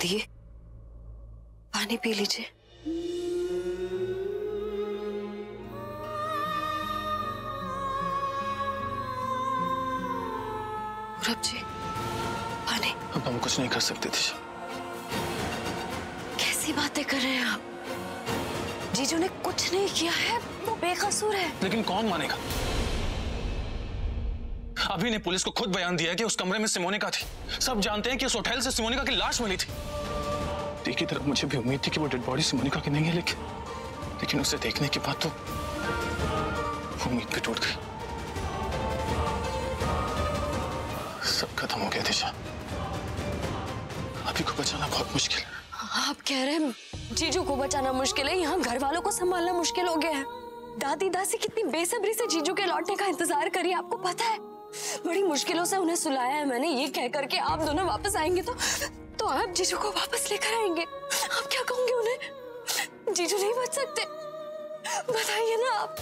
दिए पानी पी लीजिए। पूरब जी पानी। अब हम कुछ नहीं कर सकते थे। कैसी बातें कर रहे हैं आप? जीजू ने कुछ नहीं किया है वो बेकसूर है। लेकिन कौन मानेगा? अभी ने पुलिस को खुद बयान दिया कि उस कमरे में सिमोनिका थी। सब जानते हैं कि उस होटल से सिमोनिका की लाश मिली थी। ही तरफ़ मुझे भी उम्मीद थी कि वो डेड बॉडी सिमोनिका की नहीं है, लेकिन लेकिन उसे देखने के बाद तो उम्मीद भी टूट गई। सब खत्म हो गया दिशा अभी को बचाना बहुत मुश्किल। है आप कह रहे हैं, जीजू को बचाना मुश्किल है, यहाँ घर वालों को संभालना मुश्किल हो गया है। दादी दासी कितनी बेसब्री से जीजू के लौटने का इंतज़ार करी आपको पता है। बड़ी मुश्किलों से उन्हें सुलाया है मैंने, ये कह करके आप दोनों वापस आएँगे तो तो आप जीजू को वापस लेकर आएँगे। आप क्या कहोगे उन्हें? जीजू नहीं बच सकते। बताइए ना आप।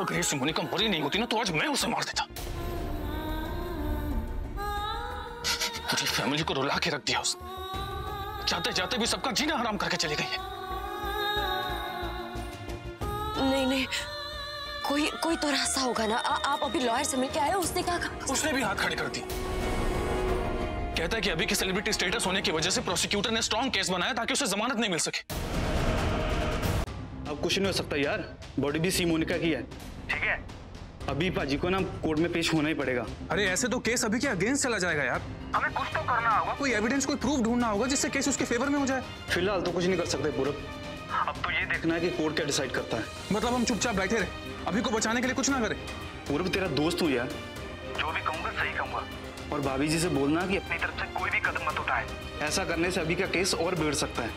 अगर ये सिमोनिका मरी नहीं होती ना तो आज मैं उसे मार देता। पूरी फैमिली को रुला के रख दिया उसने। जाते जाते भी सबका जीना हराम करके चली गई है। कोई कोई तो रास्ता होगा ना। आ, आप अभी लॉयर से मिलके आए हो उसने कहा कहा? उसने भी हाथ खड़े कर दिए। कहता है कि अभी की सेलिब्रिटी स्टेटस होने की वजह से प्रोसिक्यूटर ने स्ट्रॉन्ग केस बनाया ताकि उसे जमानत नहीं मिल सके। अब कुछ नहीं हो सकता यार। बॉडी भी सी मोनिका की है ठीक है। अभी पाजी को ना कोर्ट में पेश होना ही पड़ेगा। अरे ऐसे तो केस अभी के अगेंस्ट चला जाएगा यार। हमें कुछ तो करना होगा। कोई एविडेंस कोई प्रूफ ढूंढना होगा जिससे केस उसके फेवर में हो जाए। फ़िलहाल तो कुछ नहीं कर सकते पूरब। अब तो ये देखना है कि कोर्ट क्या डिसाइड करता है। मतलब हम चुपचाप बैठे रहे। अभी को बचाने के लिए कुछ ना करें। पूरब तेरा दोस्त हूँ यार जो भी कहूँगा सही कहूँगा। और भाभी जी से बोलना कि अपनी तरफ़ से कोई भी कदम मत उठाए। ऐसा करने से अभी का केस और बिगड़ सकता है।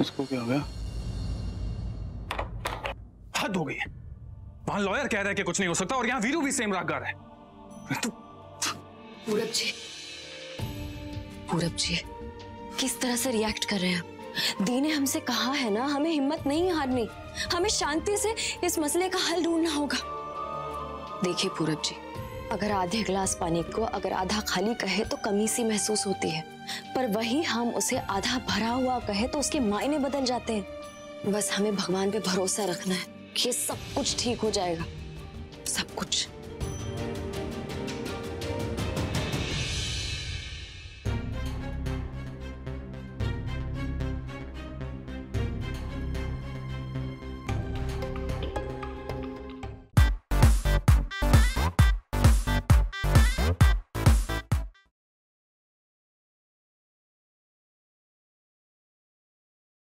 इसको क्या हो गया? हद हो गई है। वहाँ लॉयर कह रहा है कि कुछ नहीं हो सकता और यहाँ वीरू भी सेम राग गा रहा है। तो पूरब जी। पूरब जी। किस तरह से रिएक्ट कर रहे हैं दी ने हमसे कहा है ना, हमें हिम्मत नहीं हारनी हमें शांति से इस मसले का हल ढूंढना होगा। देखिए पूरब जी, अगर आधे गिलास पानी को अगर आधा खाली कहे तो कमी सी महसूस होती है। पर वही हम उसे आधा भरा हुआ कहे तो उसके मायने बदल जाते हैं। बस हमें भगवान पे भरोसा रखना है कि सब कुछ ठीक हो जाएगा। सब कुछ।